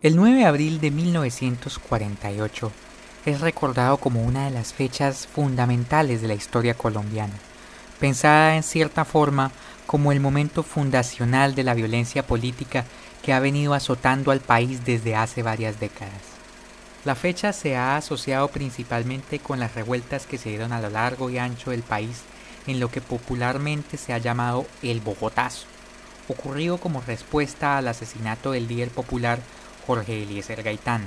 El 9 de abril de 1948 es recordado como una de las fechas fundamentales de la historia colombiana, pensada en cierta forma como el momento fundacional de la violencia política que ha venido azotando al país desde hace varias décadas. La fecha se ha asociado principalmente con las revueltas que se dieron a lo largo y ancho del país en lo que popularmente se ha llamado el Bogotazo, ocurrido como respuesta al asesinato del líder popular Jorge Eliezer Gaitán,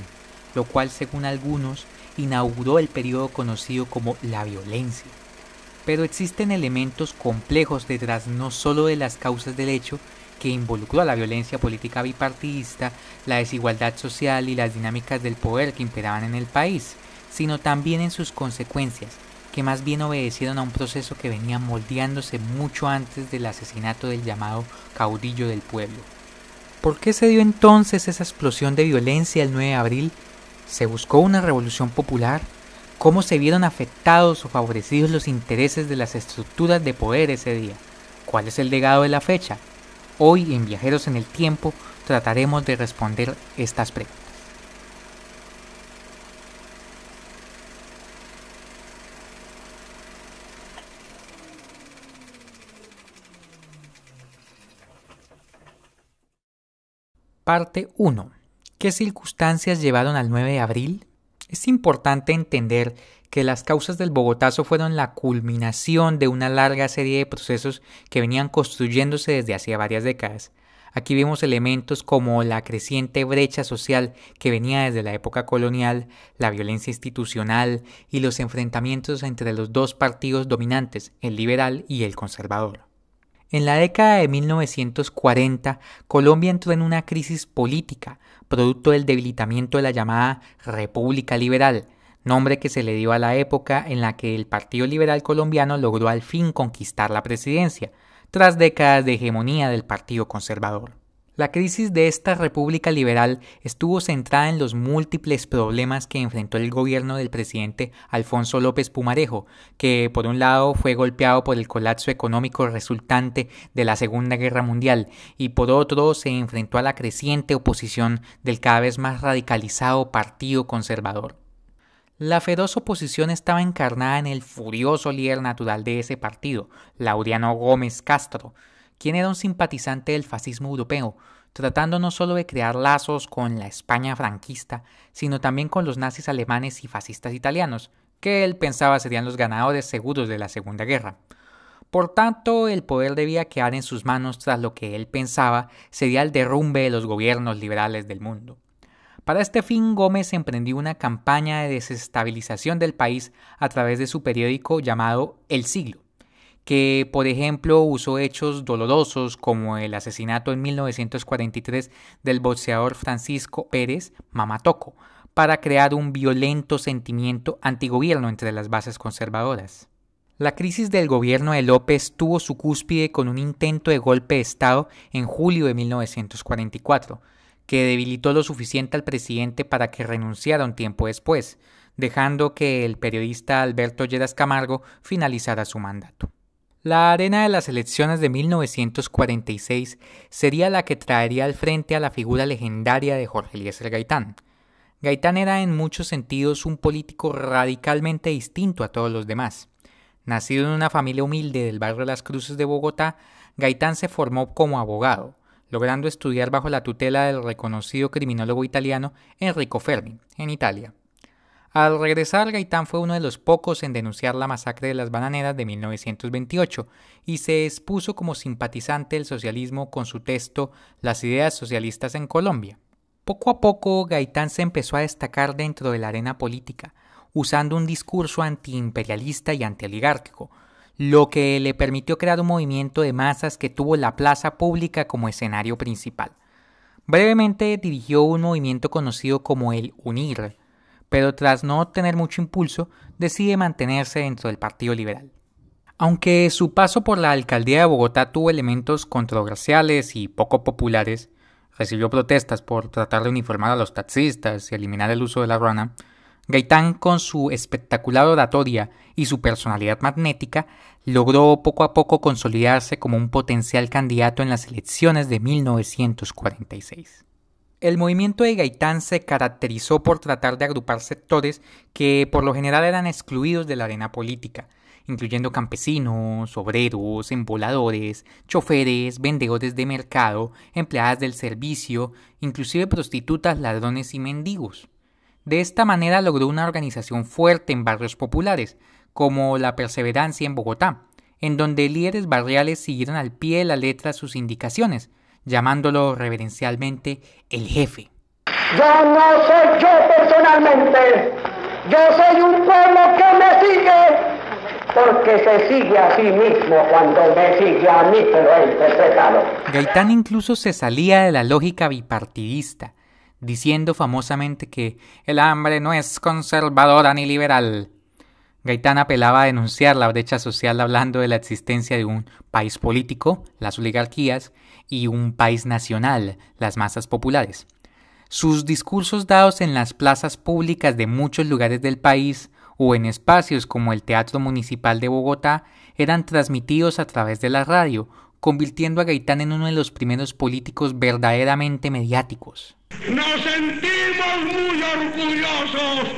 lo cual según algunos inauguró el periodo conocido como la violencia. Pero existen elementos complejos detrás no solo de las causas del hecho que involucró a la violencia política bipartidista, la desigualdad social y las dinámicas del poder que imperaban en el país, sino también en sus consecuencias, que más bien obedecieron a un proceso que venía moldeándose mucho antes del asesinato del llamado caudillo del pueblo. ¿Por qué se dio entonces esa explosión de violencia el 9 de abril? ¿Se buscó una revolución popular? ¿Cómo se vieron afectados o favorecidos los intereses de las estructuras de poder ese día? ¿Cuál es el legado de la fecha? Hoy en Viajeros en el Tiempo trataremos de responder estas preguntas. Parte 1. ¿Qué circunstancias llevaron al 9 de abril? Es importante entender que las causas del Bogotazo fueron la culminación de una larga serie de procesos que venían construyéndose desde hacía varias décadas. Aquí vemos elementos como la creciente brecha social que venía desde la época colonial, la violencia institucional y los enfrentamientos entre los dos partidos dominantes, el liberal y el conservador. En la década de 1940, Colombia entró en una crisis política, producto del debilitamiento de la llamada República Liberal, nombre que se le dio a la época en la que el Partido Liberal Colombiano logró al fin conquistar la presidencia, tras décadas de hegemonía del Partido Conservador. La crisis de esta República Liberal estuvo centrada en los múltiples problemas que enfrentó el gobierno del presidente Alfonso López Pumarejo, que por un lado fue golpeado por el colapso económico resultante de la Segunda Guerra Mundial y por otro se enfrentó a la creciente oposición del cada vez más radicalizado Partido Conservador. La feroz oposición estaba encarnada en el furioso líder natural de ese partido, Laureano Gómez Castro, quien era un simpatizante del fascismo europeo, tratando no solo de crear lazos con la España franquista, sino también con los nazis alemanes y fascistas italianos, que él pensaba serían los ganadores seguros de la Segunda Guerra. Por tanto, el poder debía quedar en sus manos tras lo que él pensaba sería el derrumbe de los gobiernos liberales del mundo. Para este fin, Gómez emprendió una campaña de desestabilización del país a través de su periódico llamado El Siglo, que por ejemplo usó hechos dolorosos como el asesinato en 1943 del boxeador Francisco Pérez Mamatoco para crear un violento sentimiento antigobierno entre las bases conservadoras. La crisis del gobierno de López tuvo su cúspide con un intento de golpe de Estado en julio de 1944, que debilitó lo suficiente al presidente para que renunciara un tiempo después, dejando que el periodista Alberto Lleras Camargo finalizara su mandato. La arena de las elecciones de 1946 sería la que traería al frente a la figura legendaria de Jorge Eliezer Gaitán. Gaitán era en muchos sentidos un político radicalmente distinto a todos los demás. Nacido en una familia humilde del barrio Las Cruces de Bogotá, Gaitán se formó como abogado, logrando estudiar bajo la tutela del reconocido criminólogo italiano Enrico Fermi, en Italia. Al regresar, Gaitán fue uno de los pocos en denunciar la masacre de las bananeras de 1928 y se expuso como simpatizante del socialismo con su texto Las ideas socialistas en Colombia. Poco a poco, Gaitán se empezó a destacar dentro de la arena política, usando un discurso antiimperialista y antioligárquico, lo que le permitió crear un movimiento de masas que tuvo la plaza pública como escenario principal. Brevemente dirigió un movimiento conocido como el UNIR, pero tras no tener mucho impulso, decide mantenerse dentro del Partido Liberal. Aunque su paso por la alcaldía de Bogotá tuvo elementos controversiales y poco populares, recibió protestas por tratar de uniformar a los taxistas y eliminar el uso de la ruana, Gaitán, con su espectacular oratoria y su personalidad magnética, logró poco a poco consolidarse como un potencial candidato en las elecciones de 1946. El movimiento de Gaitán se caracterizó por tratar de agrupar sectores que por lo general eran excluidos de la arena política, incluyendo campesinos, obreros, emboladores, choferes, vendedores de mercado, empleadas del servicio, inclusive prostitutas, ladrones y mendigos. De esta manera logró una organización fuerte en barrios populares, como la Perseverancia en Bogotá, en donde líderes barriales siguieron al pie de la letra sus indicaciones, llamándolo reverencialmente el jefe. Yo no soy yo personalmente, yo soy un pueblo que me sigue porque se sigue a sí mismo cuando me sigue a mí, pero interpretado. Gaitán incluso se salía de la lógica bipartidista, diciendo famosamente que el hambre no es conservadora ni liberal. Gaitán apelaba a denunciar la brecha social hablando de la existencia de un país político, las oligarquías, y un país nacional, las masas populares. Sus discursos dados en las plazas públicas de muchos lugares del país o en espacios como el Teatro Municipal de Bogotá eran transmitidos a través de la radio, convirtiendo a Gaitán en uno de los primeros políticos verdaderamente mediáticos. Nos sentimos muy orgullosos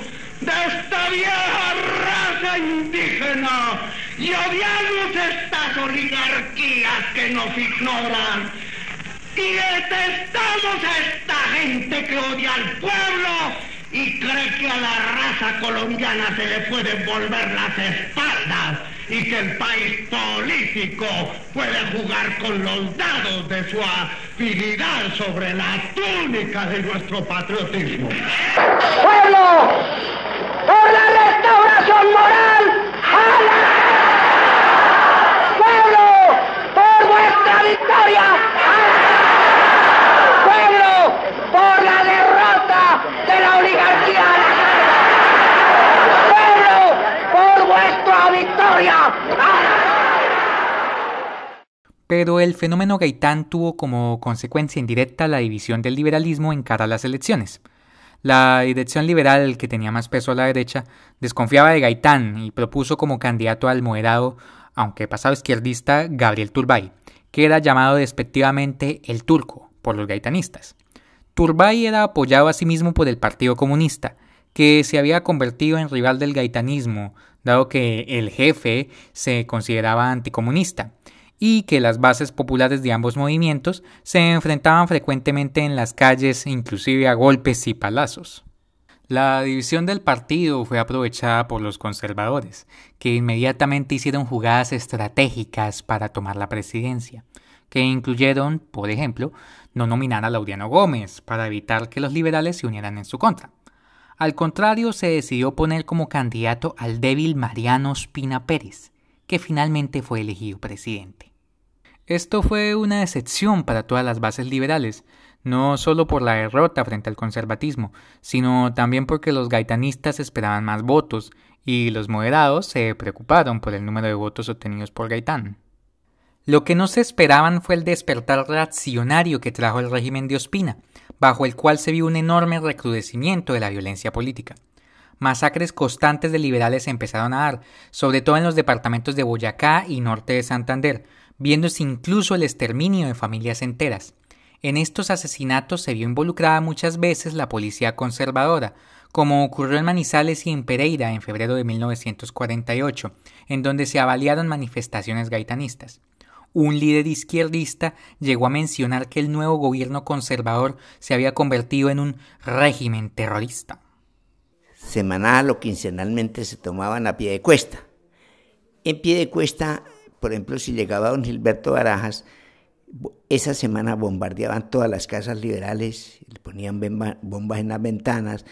de esta vieja raza indígena y odiamos estas oligarquías que nos ignoran. Y detestamos a esta gente que odia al pueblo y cree que a la raza colombiana se le pueden volver las espaldas y que el país político puede jugar con los dados de su afinidad sobre la túnica de nuestro patriotismo. ¡Pueblo! ¡Por la restauración moral! ¡Por vuestra victoria! Pero el fenómeno Gaitán tuvo como consecuencia indirecta la división del liberalismo en cara a las elecciones. La dirección liberal, que tenía más peso a la derecha, desconfiaba de Gaitán y propuso como candidato al moderado, aunque pasado izquierdista, Gabriel Turbay, que era llamado despectivamente el turco por los gaitanistas. Turbay era apoyado asimismo por el Partido Comunista, que se había convertido en rival del gaitanismo, dado que el jefe se consideraba anticomunista, y que las bases populares de ambos movimientos se enfrentaban frecuentemente en las calles, inclusive a golpes y palazos. La división del partido fue aprovechada por los conservadores, que inmediatamente hicieron jugadas estratégicas para tomar la presidencia, que incluyeron, por ejemplo, no nominar a Laureano Gómez para evitar que los liberales se unieran en su contra. Al contrario, se decidió poner como candidato al débil Mariano Spina Pérez, que finalmente fue elegido presidente. Esto fue una excepción para todas las bases liberales, no solo por la derrota frente al conservatismo, sino también porque los gaitanistas esperaban más votos y los moderados se preocuparon por el número de votos obtenidos por Gaitán. Lo que no se esperaban fue el despertar reaccionario que trajo el régimen de Ospina, bajo el cual se vio un enorme recrudecimiento de la violencia política. Masacres constantes de liberales se empezaron a dar, sobre todo en los departamentos de Boyacá y norte de Santander, viéndose incluso el exterminio de familias enteras. En estos asesinatos se vio involucrada muchas veces la policía conservadora, como ocurrió en Manizales y en Pereira en febrero de 1948, en donde se avaliaron manifestaciones gaitanistas. Un líder izquierdista llegó a mencionar que el nuevo gobierno conservador se había convertido en un régimen terrorista. Semanal o quincenalmente se tomaban a pie de cuesta. En pie de cuesta, por ejemplo, si llegaba don Gilberto Barajas, esa semana bombardeaban todas las casas liberales, le ponían bombas en las ventanas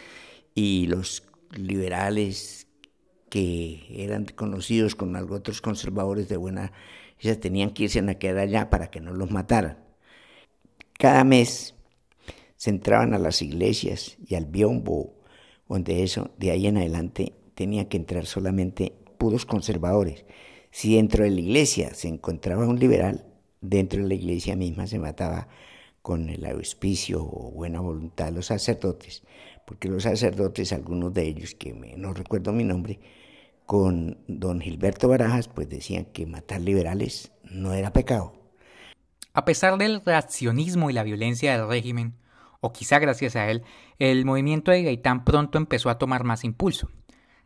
y los liberales que eran conocidos con otros conservadores de buena ellas tenían que irse a quedar allá para que no los mataran. Cada mes se entraban a las iglesias y al biombo, donde eso, de ahí en adelante, tenía que entrar solamente puros conservadores. Si dentro de la iglesia se encontraba un liberal, dentro de la iglesia misma se mataba con el auspicio o buena voluntad de los sacerdotes, porque los sacerdotes, algunos de ellos, que no recuerdo mi nombre, con don Gilberto Barajas, pues decían que matar liberales no era pecado. A pesar del reaccionismo y la violencia del régimen, o quizá gracias a él, el movimiento de Gaitán pronto empezó a tomar más impulso.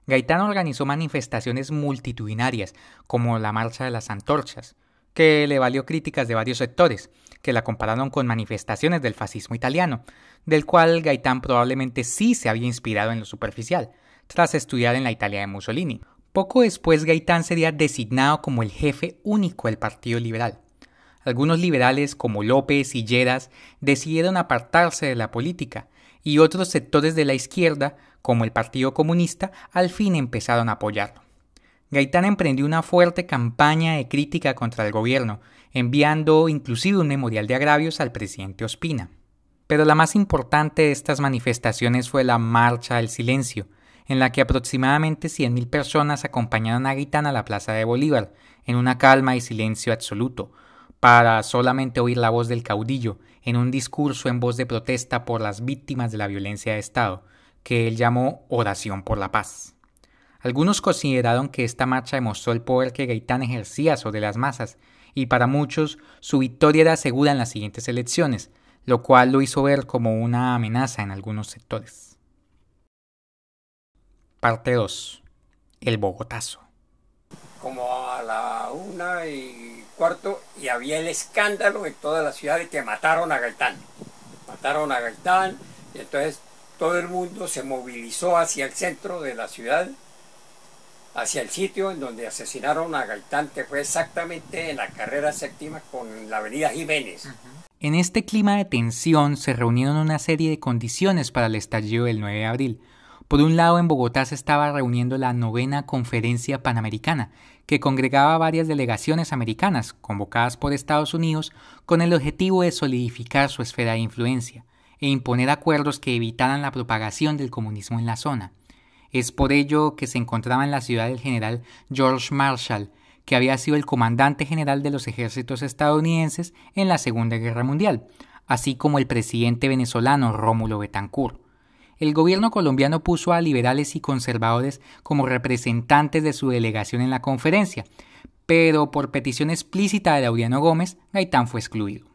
Gaitán organizó manifestaciones multitudinarias, como la Marcha de las Antorchas, que le valió críticas de varios sectores, que la compararon con manifestaciones del fascismo italiano, del cual Gaitán probablemente sí se había inspirado en lo superficial, tras estudiar en la Italia de Mussolini. Poco después Gaitán sería designado como el jefe único del Partido Liberal. Algunos liberales como López y Lleras decidieron apartarse de la política y otros sectores de la izquierda, como el Partido Comunista, al fin empezaron a apoyarlo. Gaitán emprendió una fuerte campaña de crítica contra el gobierno, enviando inclusive un memorial de agravios al presidente Ospina. Pero la más importante de estas manifestaciones fue la Marcha del Silencio, en la que aproximadamente 100.000 personas acompañaron a Gaitán a la Plaza de Bolívar, en una calma y silencio absoluto, para solamente oír la voz del caudillo en un discurso en voz de protesta por las víctimas de la violencia de Estado, que él llamó Oración por la Paz. Algunos consideraron que esta marcha demostró el poder que Gaitán ejercía sobre las masas, y para muchos su victoria era segura en las siguientes elecciones, lo cual lo hizo ver como una amenaza en algunos sectores. Parte 2. El Bogotazo. Como a la una y cuarto y había el escándalo en toda la ciudad de que mataron a Gaitán. Mataron a Gaitán y entonces todo el mundo se movilizó hacia el centro de la ciudad, hacia el sitio en donde asesinaron a Gaitán, fue exactamente en la carrera séptima con la avenida Jiménez. En este clima de tensión se reunieron una serie de condiciones para el estallido del 9 de abril. Por un lado, en Bogotá se estaba reuniendo la novena conferencia panamericana, que congregaba varias delegaciones americanas convocadas por Estados Unidos con el objetivo de solidificar su esfera de influencia e imponer acuerdos que evitaran la propagación del comunismo en la zona. Es por ello que se encontraba en la ciudad el general George Marshall, que había sido el comandante general de los ejércitos estadounidenses en la Segunda Guerra Mundial, así como el presidente venezolano Rómulo Betancourt el gobierno colombiano puso a liberales y conservadores como representantes de su delegación en la conferencia, pero por petición explícita de Laureano Gómez, Gaitán fue excluido.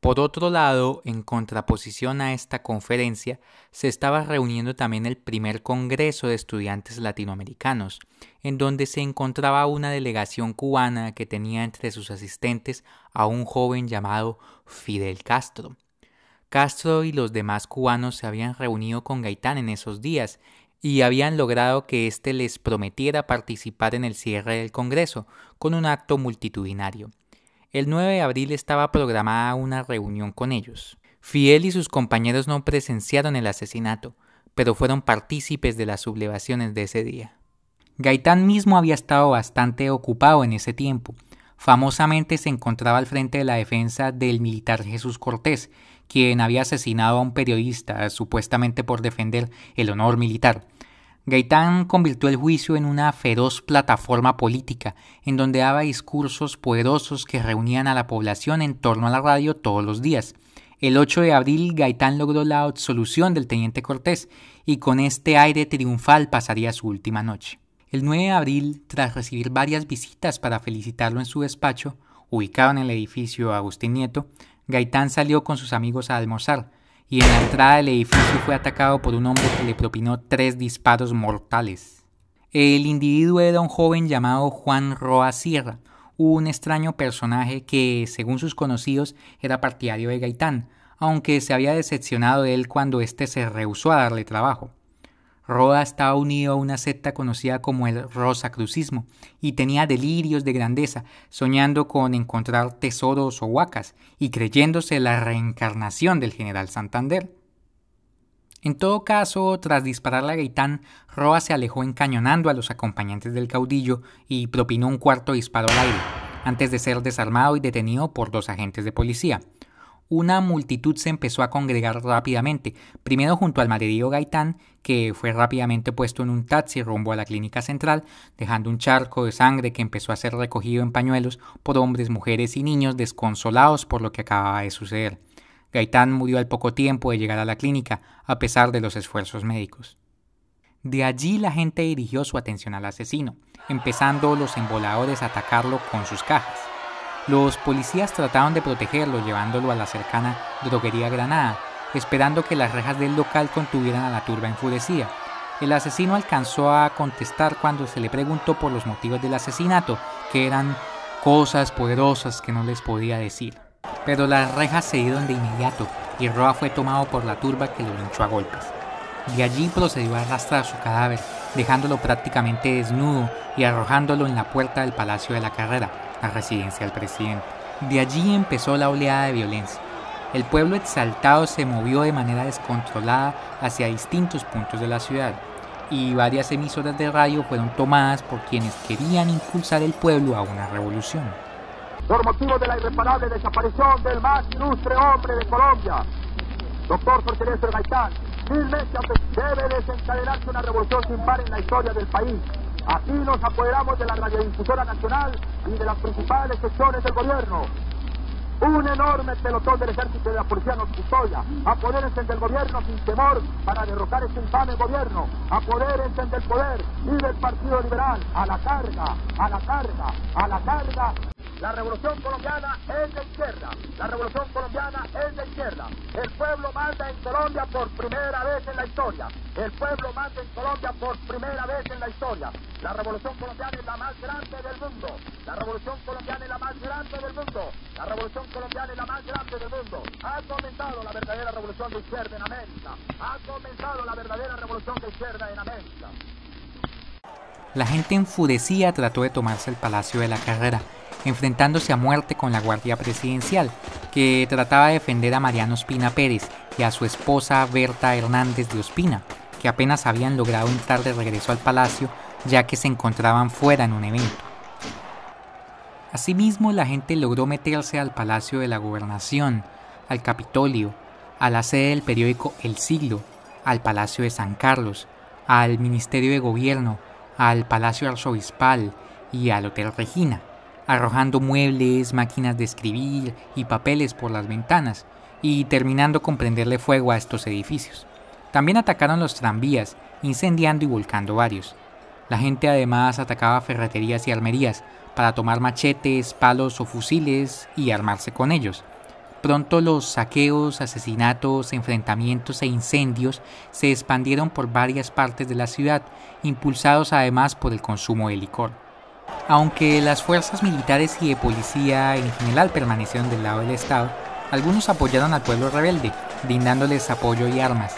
Por otro lado, en contraposición a esta conferencia, se estaba reuniendo también el primer Congreso de Estudiantes Latinoamericanos, en donde se encontraba una delegación cubana que tenía entre sus asistentes a un joven llamado Fidel Castro, Castro y los demás cubanos se habían reunido con Gaitán en esos días y habían logrado que éste les prometiera participar en el cierre del Congreso con un acto multitudinario. El 9 de abril estaba programada una reunión con ellos. Fidel y sus compañeros no presenciaron el asesinato, pero fueron partícipes de las sublevaciones de ese día. Gaitán mismo había estado bastante ocupado en ese tiempo. Famosamente se encontraba al frente de la defensa del militar Jesús Cortés, quien había asesinado a un periodista supuestamente por defender el honor militar. Gaitán convirtió el juicio en una feroz plataforma política, en donde daba discursos poderosos que reunían a la población en torno a la radio todos los días. El 8 de abril Gaitán logró la absolución del teniente Cortés y con este aire triunfal pasaría su última noche. El 9 de abril, tras recibir varias visitas para felicitarlo en su despacho, ubicado en el edificio Agustín Nieto, Gaitán salió con sus amigos a almorzar y en la entrada del edificio fue atacado por un hombre que le propinó tres disparos mortales. El individuo era un joven llamado Juan Roa Sierra, un extraño personaje que, según sus conocidos, era partidario de Gaitán, aunque se había decepcionado de él cuando éste se rehusó a darle trabajo. Roda estaba unido a una secta conocida como el Rosacrucismo y tenía delirios de grandeza, soñando con encontrar tesoros o huacas y creyéndose la reencarnación del general Santander. En todo caso, tras dispararle a Gaitán, Roa se alejó encañonando a los acompañantes del caudillo y propinó un cuarto disparo al aire, antes de ser desarmado y detenido por dos agentes de policía una multitud se empezó a congregar rápidamente, primero junto al marido Gaitán, que fue rápidamente puesto en un taxi rumbo a la clínica central, dejando un charco de sangre que empezó a ser recogido en pañuelos por hombres, mujeres y niños desconsolados por lo que acababa de suceder. Gaitán murió al poco tiempo de llegar a la clínica, a pesar de los esfuerzos médicos. De allí la gente dirigió su atención al asesino, empezando los emboladores a atacarlo con sus cajas. Los policías trataron de protegerlo llevándolo a la cercana droguería Granada, esperando que las rejas del local contuvieran a la turba enfurecida. El asesino alcanzó a contestar cuando se le preguntó por los motivos del asesinato, que eran cosas poderosas que no les podía decir. Pero las rejas se dieron de inmediato y Roa fue tomado por la turba que lo linchó a golpes. De allí procedió a arrastrar su cadáver, dejándolo prácticamente desnudo y arrojándolo en la puerta del Palacio de la Carrera, la residencia del presidente. De allí empezó la oleada de violencia. El pueblo exaltado se movió de manera descontrolada hacia distintos puntos de la ciudad y varias emisoras de radio fueron tomadas por quienes querían impulsar el pueblo a una revolución. Por motivo de la irreparable desaparición del más ilustre hombre de Colombia, doctor Gaitán, mil meses debe desencadenarse una revolución sin par en la historia del país. Aquí nos apoderamos de la radiodifusora nacional y de las principales secciones del gobierno. Un enorme pelotón del ejército de la policía nos custodia. Apodérense del gobierno sin temor para derrocar este infame gobierno. Apodérense del poder y del Partido Liberal. A la carga, a la carga, a la carga. La revolución colombiana es de izquierda. La revolución colombiana es de izquierda. El pueblo manda en Colombia por primera vez en la historia. El pueblo manda en Colombia por primera vez en la historia. La revolución colombiana es la más grande del mundo. La revolución colombiana es la más grande del mundo. La revolución colombiana es la más grande del mundo. Ha comenzado la verdadera revolución de izquierda en América. Ha comenzado la verdadera revolución de izquierda en América. La gente enfurecida trató de tomarse el Palacio de la Carrera enfrentándose a muerte con la Guardia Presidencial, que trataba de defender a Mariano Ospina Pérez y a su esposa Berta Hernández de Ospina, que apenas habían logrado entrar de regreso al palacio ya que se encontraban fuera en un evento. Asimismo, la gente logró meterse al Palacio de la Gobernación, al Capitolio, a la sede del periódico El Siglo, al Palacio de San Carlos, al Ministerio de Gobierno, al Palacio Arzobispal y al Hotel Regina arrojando muebles, máquinas de escribir y papeles por las ventanas, y terminando con prenderle fuego a estos edificios. También atacaron los tranvías, incendiando y volcando varios. La gente además atacaba ferreterías y armerías para tomar machetes, palos o fusiles y armarse con ellos. Pronto los saqueos, asesinatos, enfrentamientos e incendios se expandieron por varias partes de la ciudad, impulsados además por el consumo de licor. Aunque las fuerzas militares y de policía en general permanecieron del lado del Estado, algunos apoyaron al pueblo rebelde, brindándoles apoyo y armas.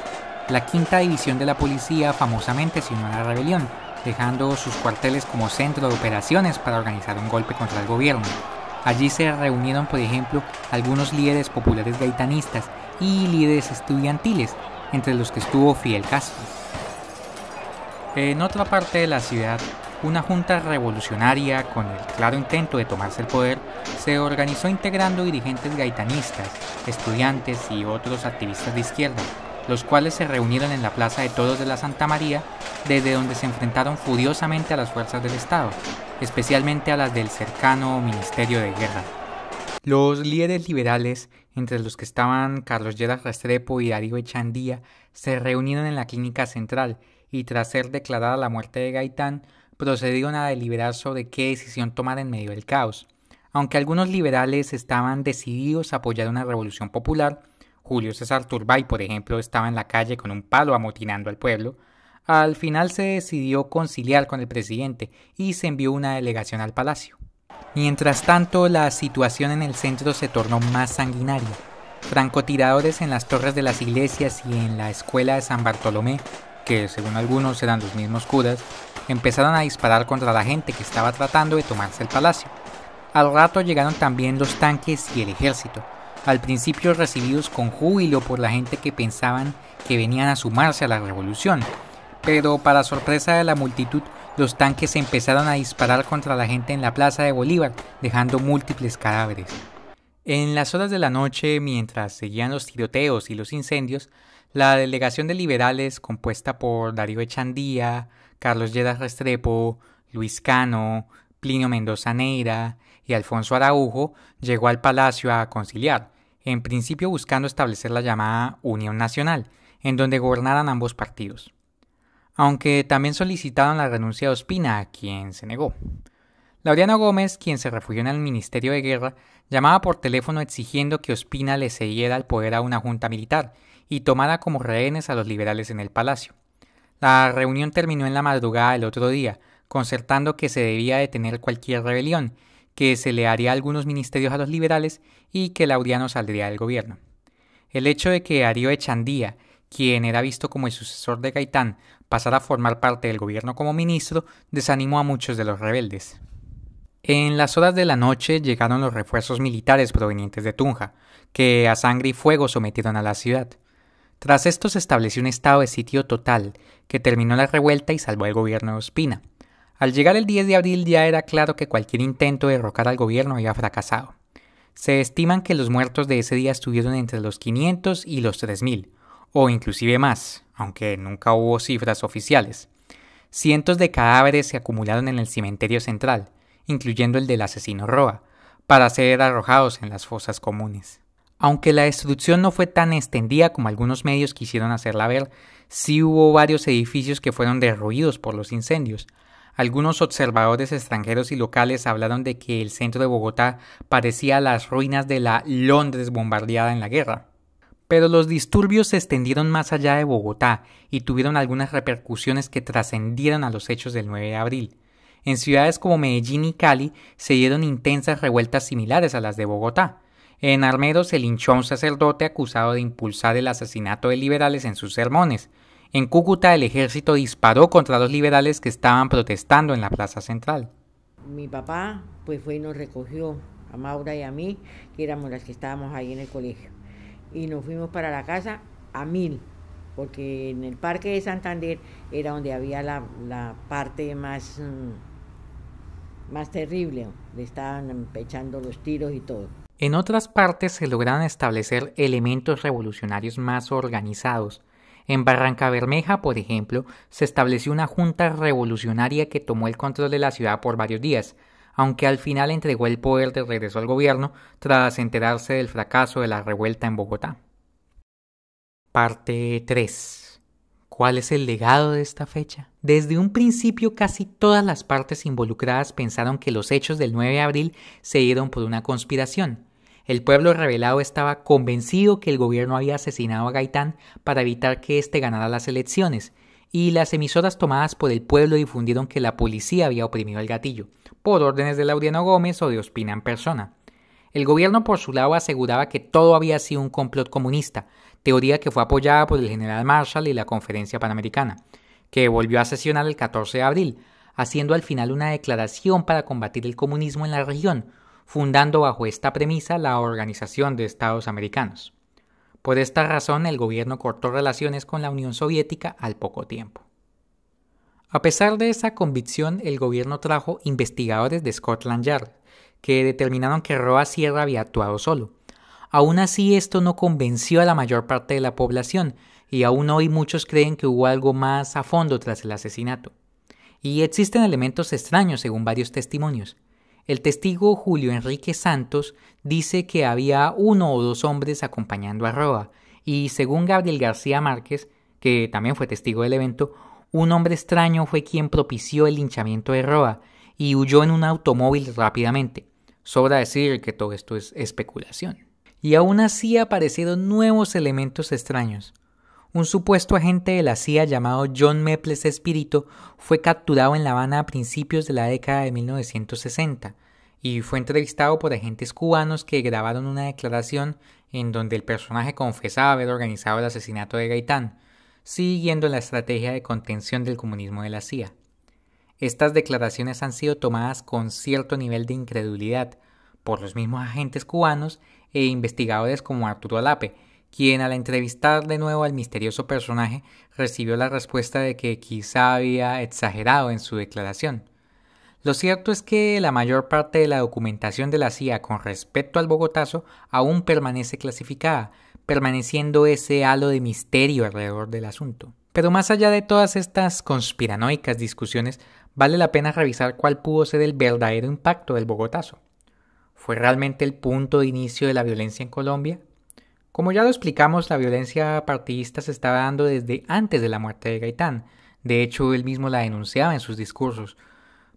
La quinta división de la policía famosamente se unió a la rebelión, dejando sus cuarteles como centro de operaciones para organizar un golpe contra el gobierno. Allí se reunieron, por ejemplo, algunos líderes populares gaitanistas y líderes estudiantiles, entre los que estuvo Fidel Castro. En otra parte de la ciudad, una junta revolucionaria con el claro intento de tomarse el poder se organizó integrando dirigentes gaitanistas, estudiantes y otros activistas de izquierda, los cuales se reunieron en la Plaza de Todos de la Santa María, desde donde se enfrentaron furiosamente a las fuerzas del Estado, especialmente a las del cercano Ministerio de Guerra. Los líderes liberales, entre los que estaban Carlos Lleras Restrepo y Darío Echandía, se reunieron en la clínica central y tras ser declarada la muerte de Gaitán, procedieron a deliberar sobre qué decisión tomar en medio del caos. Aunque algunos liberales estaban decididos a apoyar una revolución popular, Julio César Turbay, por ejemplo, estaba en la calle con un palo amotinando al pueblo, al final se decidió conciliar con el presidente y se envió una delegación al palacio. Mientras tanto, la situación en el centro se tornó más sanguinaria. Francotiradores en las torres de las iglesias y en la escuela de San Bartolomé, que según algunos eran los mismos curas, empezaron a disparar contra la gente que estaba tratando de tomarse el palacio. Al rato llegaron también los tanques y el ejército, al principio recibidos con júbilo por la gente que pensaban que venían a sumarse a la revolución, pero para sorpresa de la multitud, los tanques empezaron a disparar contra la gente en la plaza de Bolívar, dejando múltiples cadáveres. En las horas de la noche, mientras seguían los tiroteos y los incendios, la delegación de liberales, compuesta por Darío Echandía, Carlos Lledas Restrepo, Luis Cano, Plinio Mendoza Neira y Alfonso Araujo, llegó al palacio a conciliar, en principio buscando establecer la llamada Unión Nacional, en donde gobernaran ambos partidos. Aunque también solicitaron la renuncia de Ospina, a quien se negó. Laureano Gómez, quien se refugió en el Ministerio de Guerra, llamaba por teléfono exigiendo que Ospina le cediera el poder a una junta militar y tomara como rehenes a los liberales en el palacio. La reunión terminó en la madrugada del otro día, concertando que se debía detener cualquier rebelión, que se le haría algunos ministerios a los liberales y que Laureano saldría del gobierno. El hecho de que Darío Echandía, quien era visto como el sucesor de Gaitán, pasara a formar parte del gobierno como ministro, desanimó a muchos de los rebeldes. En las horas de la noche llegaron los refuerzos militares provenientes de Tunja, que a sangre y fuego sometieron a la ciudad. Tras esto se estableció un estado de sitio total, que terminó la revuelta y salvó al gobierno de Ospina. Al llegar el 10 de abril ya era claro que cualquier intento de derrocar al gobierno había fracasado. Se estiman que los muertos de ese día estuvieron entre los 500 y los 3000, o inclusive más, aunque nunca hubo cifras oficiales. Cientos de cadáveres se acumularon en el cementerio central, incluyendo el del asesino Roa, para ser arrojados en las fosas comunes. Aunque la destrucción no fue tan extendida como algunos medios quisieron hacerla ver, sí hubo varios edificios que fueron derruidos por los incendios, algunos observadores extranjeros y locales hablaron de que el centro de Bogotá parecía las ruinas de la Londres bombardeada en la guerra. Pero los disturbios se extendieron más allá de Bogotá y tuvieron algunas repercusiones que trascendieron a los hechos del 9 de abril. En ciudades como Medellín y Cali se dieron intensas revueltas similares a las de Bogotá. En Armero se linchó a un sacerdote acusado de impulsar el asesinato de liberales en sus sermones. En Cúcuta el ejército disparó contra los liberales que estaban protestando en la plaza central. Mi papá pues fue y nos recogió a Maura y a mí, que éramos las que estábamos ahí en el colegio. Y nos fuimos para la casa a mil, porque en el parque de Santander era donde había la, la parte más, mm, más terrible, le estaban echando los tiros y todo. En otras partes se lograron establecer elementos revolucionarios más organizados, en Barranca Bermeja, por ejemplo, se estableció una junta revolucionaria que tomó el control de la ciudad por varios días, aunque al final entregó el poder de regreso al gobierno tras enterarse del fracaso de la revuelta en Bogotá. Parte 3. ¿Cuál es el legado de esta fecha? Desde un principio casi todas las partes involucradas pensaron que los hechos del 9 de abril se dieron por una conspiración, el pueblo revelado estaba convencido que el gobierno había asesinado a Gaitán para evitar que éste ganara las elecciones, y las emisoras tomadas por el pueblo difundieron que la policía había oprimido el gatillo, por órdenes de Laureano Gómez o de Ospina en persona. El gobierno por su lado aseguraba que todo había sido un complot comunista, teoría que fue apoyada por el general Marshall y la Conferencia Panamericana, que volvió a sesionar el 14 de abril, haciendo al final una declaración para combatir el comunismo en la región, fundando bajo esta premisa la Organización de Estados Americanos. Por esta razón el gobierno cortó relaciones con la Unión Soviética al poco tiempo. A pesar de esa convicción, el gobierno trajo investigadores de Scotland Yard, que determinaron que Roa Sierra había actuado solo. Aún así, esto no convenció a la mayor parte de la población, y aún hoy muchos creen que hubo algo más a fondo tras el asesinato. Y existen elementos extraños según varios testimonios. El testigo Julio Enrique Santos dice que había uno o dos hombres acompañando a Roa, y según Gabriel García Márquez, que también fue testigo del evento, un hombre extraño fue quien propició el linchamiento de Roa y huyó en un automóvil rápidamente. Sobra decir que todo esto es especulación. Y aún así aparecieron nuevos elementos extraños. Un supuesto agente de la CIA llamado John Meples Espíritu fue capturado en La Habana a principios de la década de 1960 y fue entrevistado por agentes cubanos que grabaron una declaración en donde el personaje confesaba haber organizado el asesinato de Gaitán, siguiendo la estrategia de contención del comunismo de la CIA. Estas declaraciones han sido tomadas con cierto nivel de incredulidad por los mismos agentes cubanos e investigadores como Arturo Alape, quien al entrevistar de nuevo al misterioso personaje recibió la respuesta de que quizá había exagerado en su declaración. Lo cierto es que la mayor parte de la documentación de la CIA con respecto al Bogotazo aún permanece clasificada, permaneciendo ese halo de misterio alrededor del asunto. Pero más allá de todas estas conspiranoicas discusiones, vale la pena revisar cuál pudo ser el verdadero impacto del Bogotazo. ¿Fue realmente el punto de inicio de la violencia en Colombia? Como ya lo explicamos, la violencia partidista se estaba dando desde antes de la muerte de Gaitán. De hecho, él mismo la denunciaba en sus discursos.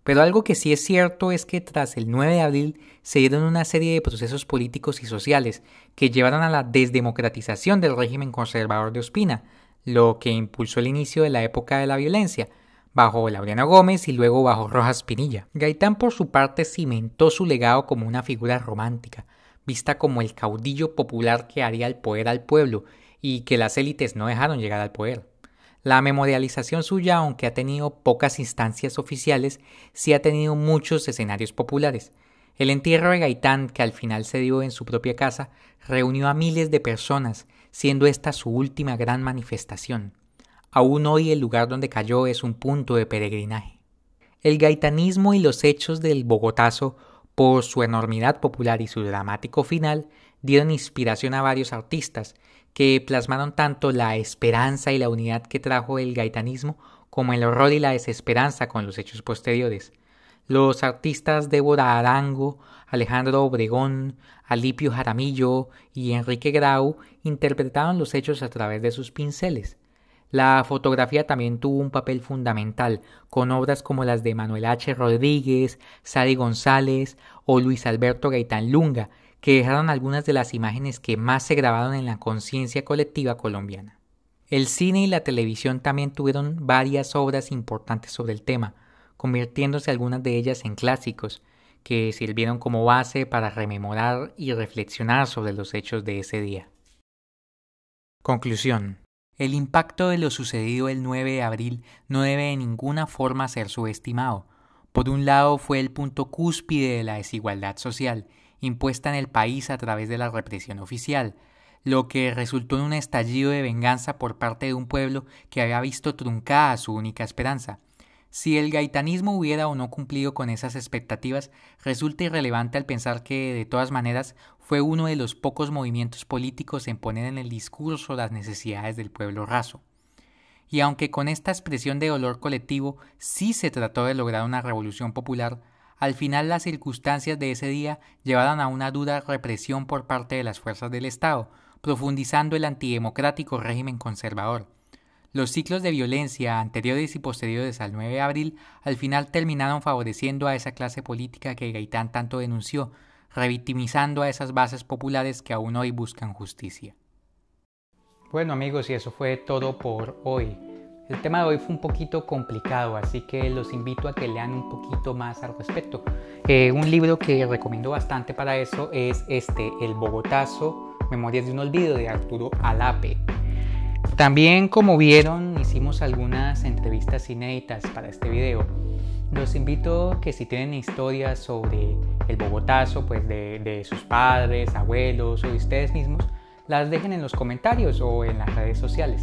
Pero algo que sí es cierto es que tras el 9 de abril se dieron una serie de procesos políticos y sociales que llevaron a la desdemocratización del régimen conservador de Ospina, lo que impulsó el inicio de la época de la violencia, bajo Laureano Gómez y luego bajo Rojas Pinilla. Gaitán por su parte cimentó su legado como una figura romántica, vista como el caudillo popular que haría el poder al pueblo y que las élites no dejaron llegar al poder. La memorialización suya, aunque ha tenido pocas instancias oficiales, sí ha tenido muchos escenarios populares. El entierro de Gaitán, que al final se dio en su propia casa, reunió a miles de personas, siendo esta su última gran manifestación. Aún hoy el lugar donde cayó es un punto de peregrinaje. El gaitanismo y los hechos del Bogotazo, por su enormidad popular y su dramático final, dieron inspiración a varios artistas, que plasmaron tanto la esperanza y la unidad que trajo el gaitanismo como el horror y la desesperanza con los hechos posteriores. Los artistas Débora Arango, Alejandro Obregón, Alipio Jaramillo y Enrique Grau interpretaron los hechos a través de sus pinceles. La fotografía también tuvo un papel fundamental, con obras como las de Manuel H. Rodríguez, Sadi González o Luis Alberto Gaitán Lunga, que dejaron algunas de las imágenes que más se grabaron en la conciencia colectiva colombiana. El cine y la televisión también tuvieron varias obras importantes sobre el tema, convirtiéndose algunas de ellas en clásicos, que sirvieron como base para rememorar y reflexionar sobre los hechos de ese día. Conclusión. El impacto de lo sucedido el 9 de abril no debe de ninguna forma ser subestimado. Por un lado fue el punto cúspide de la desigualdad social impuesta en el país a través de la represión oficial, lo que resultó en un estallido de venganza por parte de un pueblo que había visto truncada su única esperanza. Si el gaitanismo hubiera o no cumplido con esas expectativas, resulta irrelevante al pensar que, de todas maneras, fue uno de los pocos movimientos políticos en poner en el discurso las necesidades del pueblo raso. Y aunque con esta expresión de dolor colectivo sí se trató de lograr una revolución popular, al final las circunstancias de ese día llevaron a una dura represión por parte de las fuerzas del Estado, profundizando el antidemocrático régimen conservador. Los ciclos de violencia anteriores y posteriores al 9 de abril al final terminaron favoreciendo a esa clase política que Gaitán tanto denunció, revictimizando a esas bases populares que aún hoy buscan justicia. Bueno amigos, y eso fue todo por hoy. El tema de hoy fue un poquito complicado, así que los invito a que lean un poquito más al respecto. Eh, un libro que recomiendo bastante para eso es este, El Bogotazo, Memorias de un Olvido, de Arturo Alape. También, como vieron, hicimos algunas entrevistas inéditas para este video. Los invito que si tienen historias sobre el Bogotazo, pues de, de sus padres, abuelos o de ustedes mismos, las dejen en los comentarios o en las redes sociales.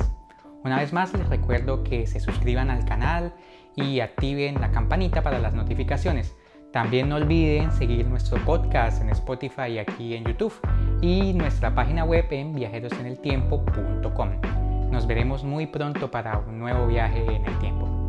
Una vez más les recuerdo que se suscriban al canal y activen la campanita para las notificaciones. También no olviden seguir nuestro podcast en Spotify y aquí en YouTube y nuestra página web en viajeroseneltiempo.com. Nos veremos muy pronto para un nuevo viaje en el tiempo.